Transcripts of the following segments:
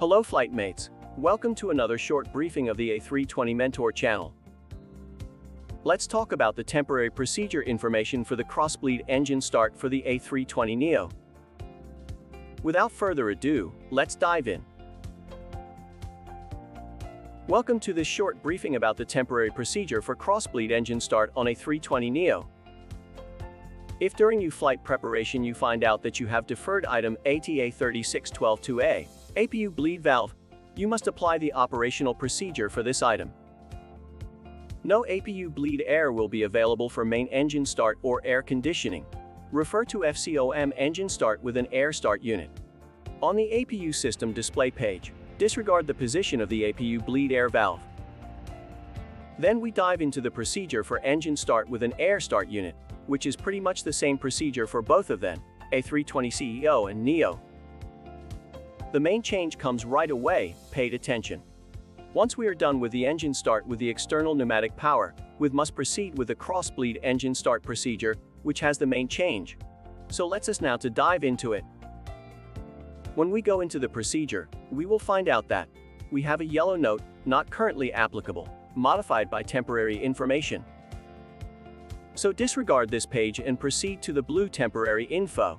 Hello flight mates, welcome to another short briefing of the A320 Mentor channel. Let's talk about the temporary procedure information for the crossbleed engine start for the A320neo. Without further ado, let's dive in. Welcome to this short briefing about the temporary procedure for crossbleed engine start on A320neo. If during your flight preparation you find out that you have deferred item ATA 36122A, APU bleed valve, you must apply the operational procedure for this item. No APU bleed air will be available for main engine start or air conditioning. Refer to FCOM engine start with an air start unit. On the APU system display page, disregard the position of the APU bleed air valve. Then we dive into the procedure for engine start with an air start unit, which is pretty much the same procedure for both of them, A320ceo and NEO. The main change comes right away, paid attention. Once we are done with the engine start with the external pneumatic power, we must proceed with the cross-bleed engine start procedure, which has the main change. So let's us now to dive into it. When we go into the procedure, we will find out that we have a yellow note, not currently applicable, modified by temporary information. So disregard this page and proceed to the blue temporary info.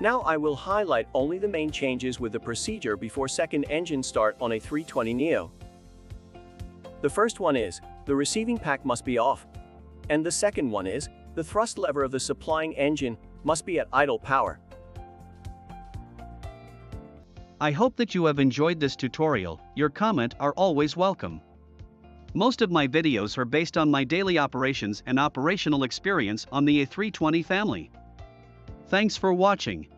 Now I will highlight only the main changes with the procedure before second engine start on A320neo. The first one is, the receiving pack must be off. And the second one is, the thrust lever of the supplying engine must be at idle power. I hope that you have enjoyed this tutorial, your comment are always welcome. Most of my videos are based on my daily operations and operational experience on the A320 family. Thanks for watching.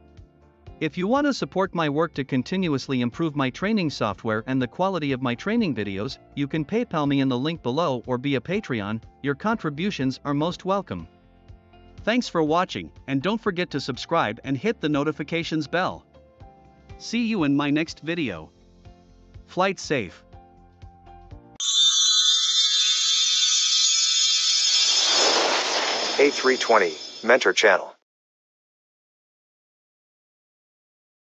If you want to support my work to continuously improve my training software and the quality of my training videos, you can PayPal me in the link below or be a Patreon, your contributions are most welcome. Thanks for watching, and don't forget to subscribe and hit the notifications bell. See you in my next video. Flight safe. A320 Mentor Channel.